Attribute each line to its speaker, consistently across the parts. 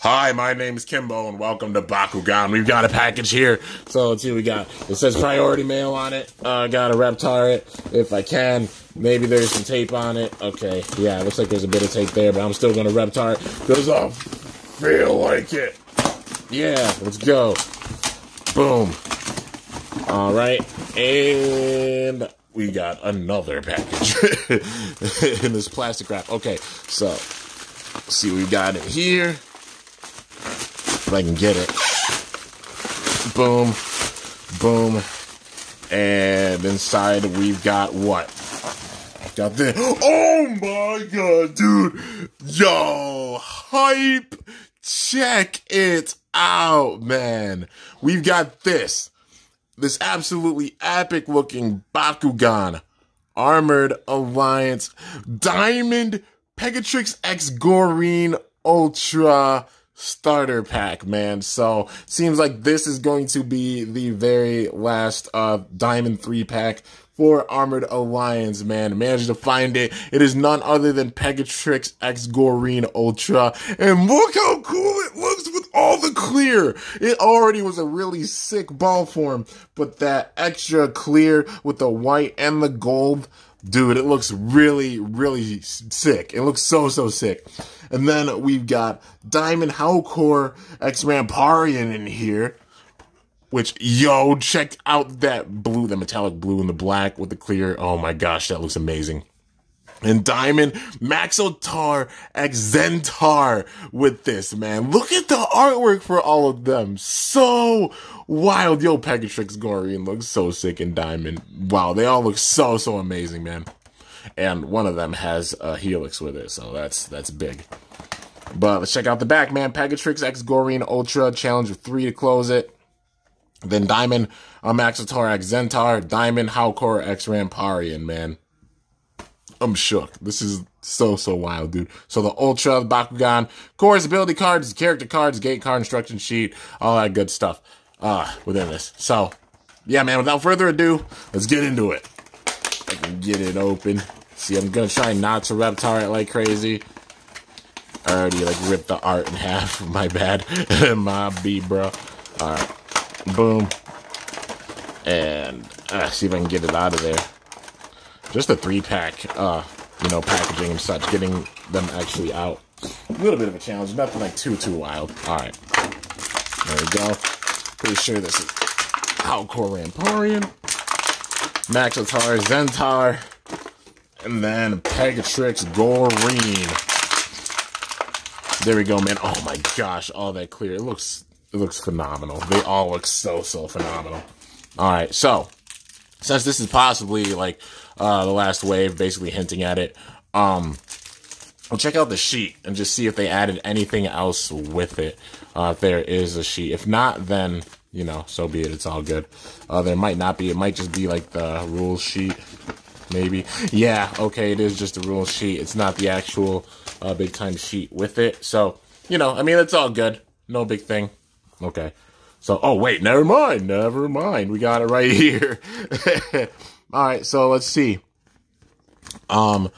Speaker 1: Hi, my name is Kimbo, and welcome to Bakugan. We've got a package here. So let's see what we got. It says priority mail on it. Uh, got to Reptar it if I can. Maybe there's some tape on it. Okay, yeah, looks like there's a bit of tape there, but I'm still going to Reptar it because I feel like it. Yeah, let's go. Boom. All right, and we got another package in this plastic wrap. Okay, so see what we got in here. If I can get it. Boom, boom, and inside we've got what? Got this. Oh my god, dude! Yo, hype! Check it out, man. We've got this this absolutely epic looking Bakugan Armored Alliance Diamond Pegatrix X Goreene Ultra starter pack, man. So seems like this is going to be the very last uh Diamond 3 pack for Armored Alliance, man. Managed to find it. It is none other than Pegatrix X Goreene Ultra. And look how cool it looks with all the clear. It already was a really sick ball form, but that extra clear with the white and the gold, dude, it looks really, really sick. It looks so, so sick. And then we've got Diamond Howlkor X Ramparian in here. Which, yo, check out that blue, the metallic blue and the black with the clear. Oh my gosh, that looks amazing. And Diamond Maxotaur X Zentar with this, man. Look at the artwork for all of them. So wild. Yo, Pegatrix Gorian looks so sick in Diamond. Wow, they all look so, so amazing, man. And one of them has a Helix with it, so that's that's big. But let's check out the back, man. Pegatrix X Gorian Ultra, challenge of three to close it. Then Diamond um, Maxotaur X Zentar, Diamond Howlkor X Ramparian, man. I'm shook. This is so, so wild, dude. So the Ultra, the Bakugan, course, ability cards, character cards, gate card instruction sheet, all that good stuff uh, within this. So, yeah, man, without further ado, let's get into it. I can get it open. See, I'm gonna try not to reptar it like crazy. I already, like, ripped the art in half. My bad. My B, bro. Alright. Boom. And uh, see if I can get it out of there. Just the three pack, uh, you know, packaging and such, getting them actually out. A little bit of a challenge, nothing like too, too wild. All right. There we go. Pretty sure this is Howlkor Ramparian, Maxotaur Zentar, and then Pegatrix Goreene. There we go, man. Oh my gosh, all that clear. It looks it looks phenomenal. They all look so, so phenomenal. All right, so since this is possibly like uh, the last wave, basically hinting at it, um, I'll check out the sheet and just see if they added anything else with it. Uh, if there is a sheet. If not, then, you know, so be it. It's all good. Uh, there might not be. It might just be like the rules sheet. Maybe. Yeah, okay, it is just a rules sheet. It's not the actual uh, big time sheet with it. So, you know, I mean, it's all good. No big thing. Okay. So, oh, wait, never mind. Never mind. We got it right here. all right, so let's see. Um,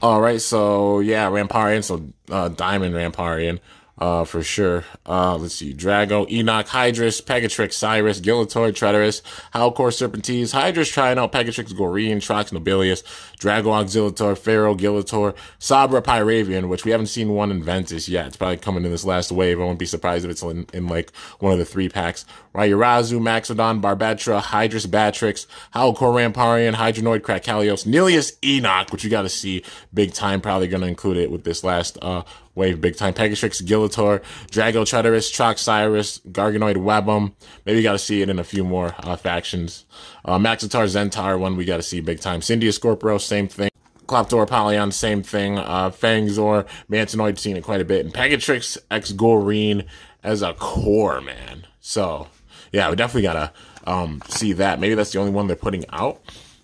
Speaker 1: all right, so yeah, Ramparian, so uh, Diamond Ramparian, uh, for sure. Uh, let's see, Drago, Enoch, Hydrus, Pegatrix, Cyrus, Gilatoid, Tretorous, Howlkor, Serpentines, Hydrus, Triano, Pegatrix, Goreene, Trox, Nobilius, Drago, Auxiliator, Pharaoh, Gillator, Sabra, Pyravian, which we haven't seen one in Ventus yet. It's probably coming in this last wave. I won't be surprised if it's in, in like one of the three packs. Ryurazu, Maxodon, Barbatra, Hydrus, Batrix, Howlkor, Ramparian, Hydronoid, Krakalios, Nilius, Enoch, which you got to see big time. Probably to include it with this last, uh, wave big time. Pegatrix, Gillator, Drago, Tretorous, Troxyrus, Garganoid, Webum. Maybe you got to see it in a few more uh, factions. Uh, Maxotaur, Zentar, one we got to see big time. Cyndia, Scorpio, same thing. Cloptor, Polyon, same thing. Uh, Fangzor, Mantonoid, seen it quite a bit. And Pegatrix, X Goreene as a core, man. So, yeah, we definitely got to um, see that. Maybe that's the only one they're putting out.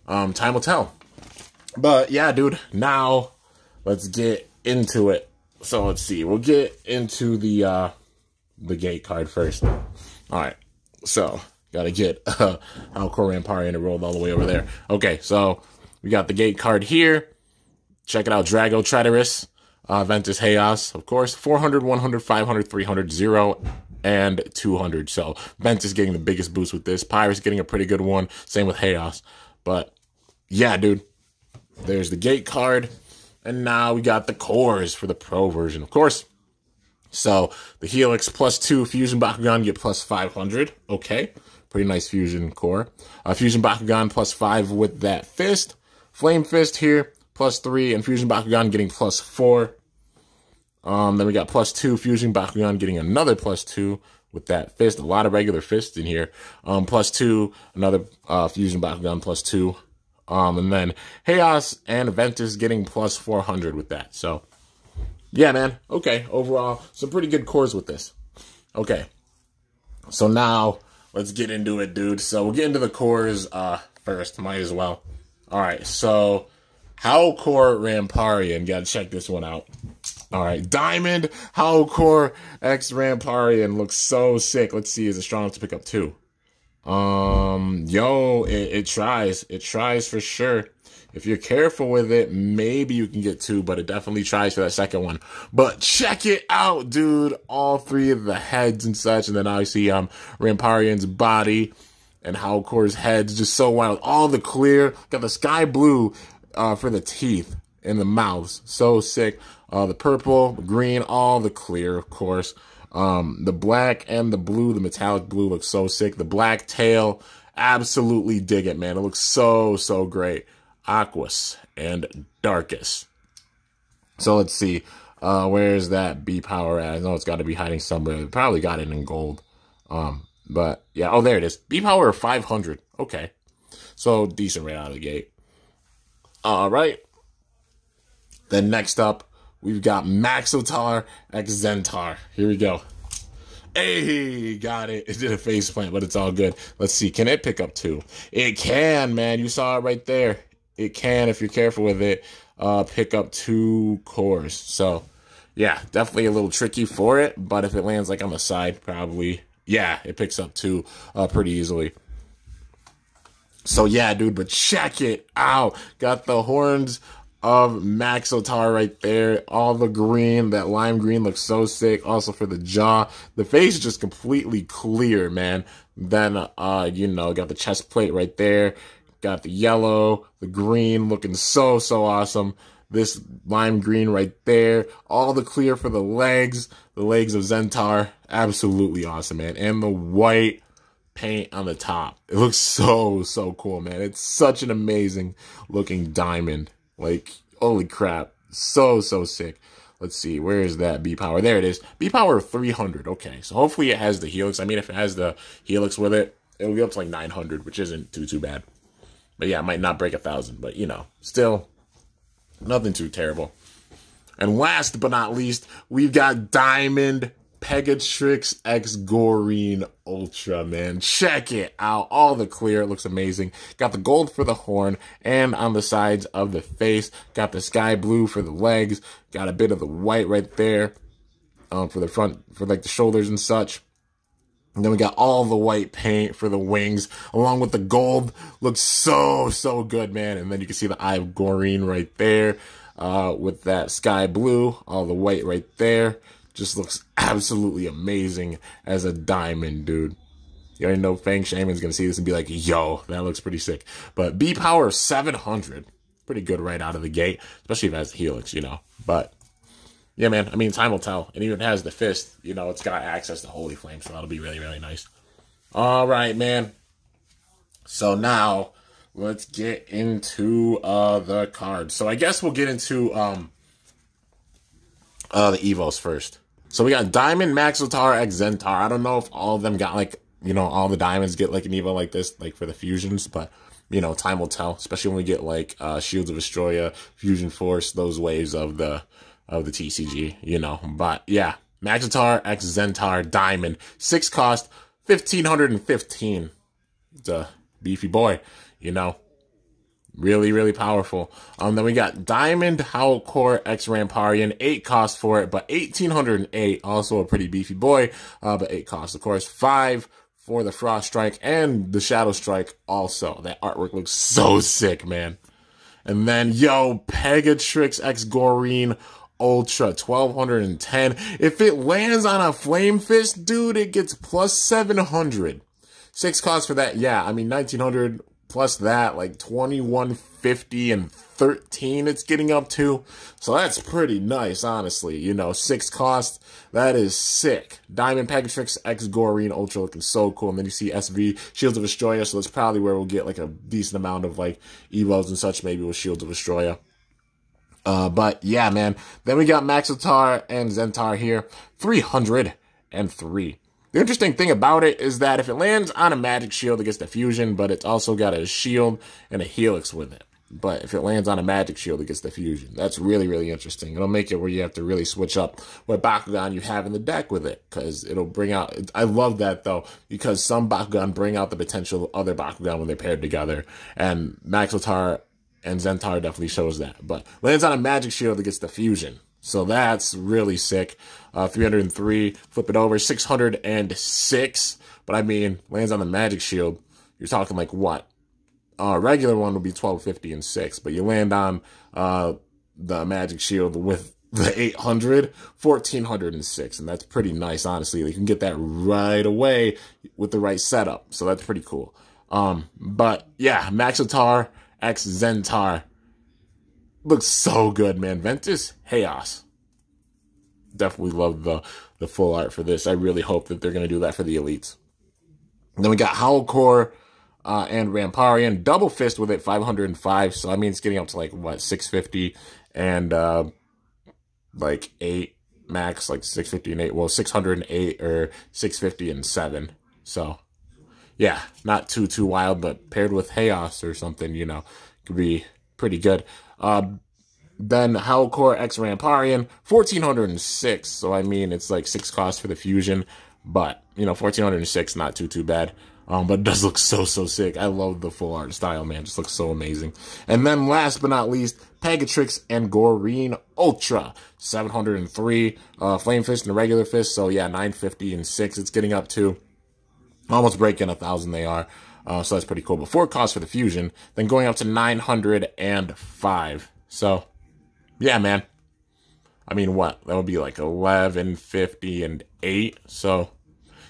Speaker 1: Um, time will tell. But, yeah, dude, now let's get into it. So let's see. We'll get into the uh the gate card first. All right. So gotta get uh, Howlkor Ramparian rolled all the way over there. Okay, so we got the gate card here. Check it out, Drago Tretorous. Uh, Ventus Chaos, of course, 400, 100, 500, 300, 0, and 200. So Ventus getting the biggest boost with this. Pyrus getting a pretty good one. Same with Chaos. But yeah, dude, there's the gate card. And now we got the cores for the pro version, of course. So the Helix plus two Fusion Bakugan get plus 500. Okay. Pretty nice Fusion core. Uh, Fusion Bakugan plus five with that fist. Flame Fist here, plus three. And Fusion Bakugan getting plus four. Um, then we got plus two Fusion Bakugan getting another plus two with that fist. A lot of regular fists in here. Um, plus two, another uh, Fusion Bakugan plus two. Um, and then Chaos and Ventus getting plus 400 with that. So, yeah, man. Okay, overall, some pretty good cores with this. Okay. So now, let's get into it, dude. So we'll get into the cores uh, first. Might as well. All right, so Howlkor Ramparian. Gotta check this one out. All right, Diamond Howlkor X Ramparian looks so sick. Let's see, is it strong enough to pick up two? Um, yo, it, it tries. It tries for sure. If you're careful with it, maybe you can get two, but it definitely tries for that second one. But check it out, dude. All three of the heads and such, and then obviously um Ramparian's body and Howlkor's heads just so wild. All the clear, got the sky blue uh for the teeth and the mouths. So sick. Uh the purple, green, all the clear, of course. Um, the black and the blue, the metallic blue looks so sick. The black tail, absolutely dig it, man. It looks so, so great. Aquas and Darkus. So let's see. Uh, where's that B power at? I know it's got to be hiding somewhere. Probably got it in gold. Um, but yeah, oh, there it is. B power 500. Okay. So decent right out of the gate. All right. Then next up, we've got Maxotaur X Zentar. Here we go. Hey, got it. It did a face plant, but it's all good. Let's see. Can it pick up two? It can, man. You saw it right there it can, if you're careful with it, uh, pick up two cores. So, yeah, definitely a little tricky for it. But if it lands like on the side, probably, yeah, it picks up two uh, pretty easily. So, yeah, dude, but check it out. Got the horns of Maxotaur right there. All the green, that lime green looks so sick. Also for the jaw. The face is just completely clear, man. Then, uh, you know, got the chest plate right there. Got the yellow, the green looking so, so awesome. This lime green right there. All the clear for the legs. The legs of Zentar. Absolutely awesome, man. And the white paint on the top. It looks so, so cool, man. It's such an amazing looking diamond. Like, holy crap. So, so sick. Let's see, where is that B power? There it is. B power 300. Okay, so hopefully it has the helix. I mean, if it has the helix with it, it'll be up to like 900, which isn't too, too bad. But yeah, it might not break a thousand, but you know, still nothing too terrible. And last but not least, we've got Diamond Pegatrix X Gorean Ultra, man. Check it out. All the clear. It looks amazing. Got the gold for the horn and on the sides of the face. Got the sky blue for the legs. Got a bit of the white right there um, for the front, for like the shoulders and such. And then we got all the white paint for the wings, along with the gold. Looks so, so good, man. And then you can see the Eye of Gorean right there, uh, with that sky blue, all the white right there. Just looks absolutely amazing as a diamond, dude. You already know Fang Shaman's gonna see this and be like, yo, that looks pretty sick. But B power 700. Pretty good right out of the gate, especially if it has the helix, you know. But yeah, man. I mean, time will tell. And even has the fist, you know, it's got access to Holy Flame, so that'll be really, really nice. All right, man. So now let's get into uh the cards. So I guess we'll get into um uh the Evos first. So we got Diamond, Maxotaur, X Zentar. I don't know if all of them got like you know all the diamonds get like an Evo like this, like for the fusions, but you know time will tell. Especially when we get like uh Shields of Vestroia, Fusion Force, those waves of the of the TCG, you know. But yeah, Maxotaur X Zentar Diamond, six cost, fifteen hundred and fifteen. It's a beefy boy, you know. Really, really powerful. Um, then we got Diamond Howlkor X Ramparian, eight cost for it, but eighteen hundred and eight. Also a pretty beefy boy, uh, but eight cost, of course. Five for the Frost Strike and the Shadow Strike. Also, that artwork looks so sick, man. And then, yo, Pegatrix X Goreene Ultra, 1210. If it lands on a Flame Fist, dude, it gets plus 700. Six costs for that. Yeah, I mean, 1900 plus that, like 2150 and 13 it's getting up to. So that's pretty nice, honestly. You know, six cost, that is sick. Diamond Pegatrix X Gorean Ultra looking so cool. And then you see SV, Shields of Vestroia, so that's probably where we'll get like a decent amount of like Evos and such, maybe with Shields of Vestroia. Uh, but yeah, man. Then we got Maxotaur and Zentar here. 303. The interesting thing about it is that if it lands on a magic shield, it gets the fusion, but it's also got a shield and a helix with it. But if it lands on a magic shield, it gets the fusion. That's really, really interesting. It'll make it where you have to really switch up what Bakugan you have in the deck with it. Because it'll bring out... I love that, though. Because some Bakugan bring out the potential of other Bakugan when they're paired together. And Maxotaur and Zentar definitely shows that. But lands on a magic shield, it gets the fusion. So that's really sick. Uh, 303, flip it over, 606. But I mean, lands on the magic shield. You're talking like what? Uh, regular one would be 1250 and 6, but you land on uh, the magic shield with the 800, 1406, and that's pretty nice, honestly. You can get that right away with the right setup, so that's pretty cool. Um, but yeah, Maxotaur X Zentar looks so good, man. Ventus Chaos. Definitely love the the full art for this. I really hope that they're gonna do that for the elites. Then we got Howlkor uh, and Ramparian. Double fist with it, 505. So I mean it's getting up to like what, 650 and uh like eight max, like 650 and eight. Well, 608 or 650 and seven. So yeah, not too too wild, but paired with Chaos or something, you know, could be pretty good. Uh, then Howlkor X Ramparian, 1406. So, I mean, it's like six costs for the fusion, but, you know, 1406, not too, too bad. Um, but it does look so, so sick. I love the full art style, man. It just looks so amazing. And then last but not least, Pegatrix and Gorean Ultra, 703. Uh, Flame Fist and the regular fist. So, yeah, 950 and 6 it's getting up to. Almost breaking a thousand they are. Uh, so that's pretty cool. But four costs for the fusion, then going up to 905. So, yeah, man. I mean, what? That would be like 1150 and 8. So,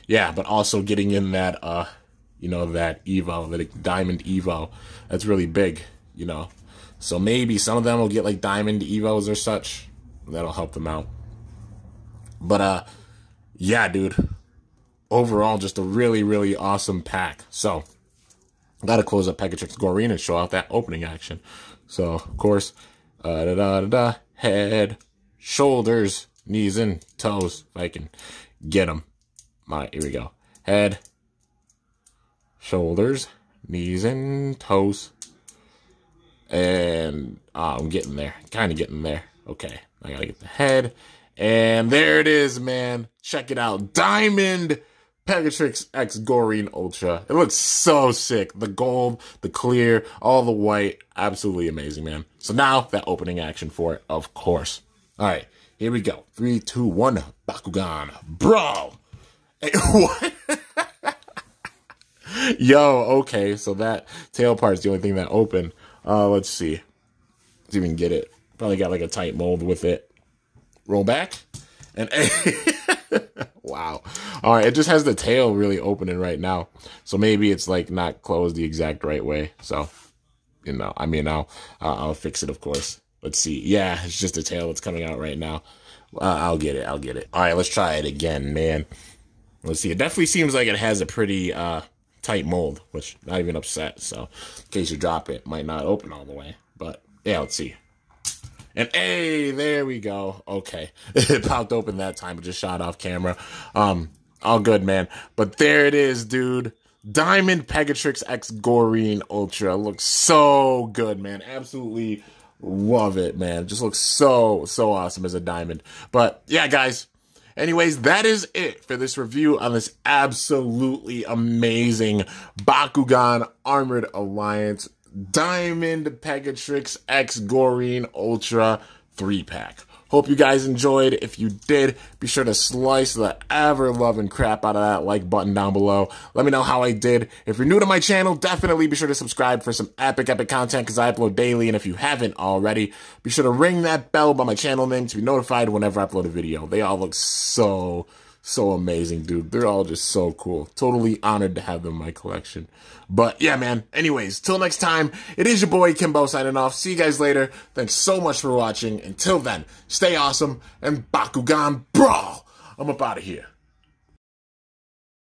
Speaker 1: yeah, but also getting in that, uh, you know, that Evo, that Diamond Evo. That's really big, you know. So maybe some of them will get like Diamond Evos or such. That'll help them out. But, uh, yeah, dude. Overall, just a really, really awesome pack. So, got to close up Pegatrix Gorean and show out that opening action. So, of course, uh, da, da, da, da, head, shoulders, knees, and toes. If I can get them. All right, here we go. Head, shoulders, knees, and toes. And uh, I'm getting there. Kind of getting there. Okay, I got to get the head. And there it is, man. Check it out. Diamond Pegatrix X Gorean Ultra. It looks so sick. The gold, the clear, all the white. Absolutely amazing, man. So now that opening action for it, of course. All right, here we go. Three, two, one. Bakugan. Bro. Hey, what? Yo, okay. So that tail part is the only thing that opened. Uh, let's see. Let's even get it. Probably got like a tight mold with it. Roll back. And wow. All right, it just has the tail really opening right now. So maybe it's like not closed the exact right way. So, you know, I mean, I'll, uh, I'll fix it, of course. Let's see. Yeah, it's just a tail that's coming out right now. Uh, I'll get it. I'll get it. All right, let's try it again, man. Let's see. It definitely seems like it has a pretty uh, tight mold, which not even upset. So in case you drop it, might not open all the way. But yeah, let's see. And hey, there we go. Okay. It popped open that time, but just shot off camera. Um, all good, man. But there it is, dude. Diamond Pegatrix X Gorean Ultra looks so good, man. Absolutely love it, man. Just looks so, so awesome as a diamond. But yeah, guys. Anyways, that is it for this review on this absolutely amazing Bakugan Armored Alliance Diamond Pegatrix X Gorean Ultra 3 pack. Hope you guys enjoyed. If you did, be sure to slice the ever loving crap out of that like button down below. Let me know how I did. If you're new to my channel, definitely be sure to subscribe for some epic, epic content because I upload daily. And if you haven't already, be sure to ring that bell by my channel name to be notified whenever I upload a video. They all look so so amazing, dude. They're all just so cool. Totally honored to have them in my collection. But yeah, man. Anyways, till next time, it is your boy Kimbo signing off. See you guys later. Thanks so much for watching. Until then, stay awesome and Bakugan Brawl. I'm up out of here.